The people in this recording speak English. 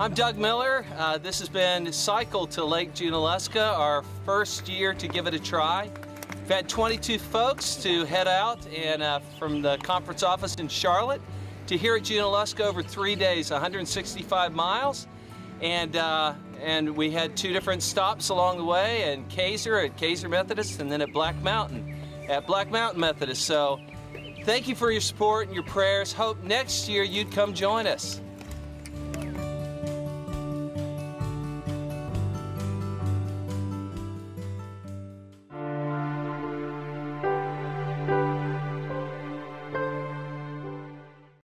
I'm Doug Miller. Uh, this has been Cycle to Lake Junaluska, our first year to give it a try. We've had 22 folks to head out and uh, from the conference office in Charlotte to here at Junaluska over three days, 165 miles. And, uh, and we had two different stops along the way, and Kaiser at Kaiser Methodist, and then at Black Mountain at Black Mountain Methodist. So thank you for your support and your prayers. Hope next year you'd come join us.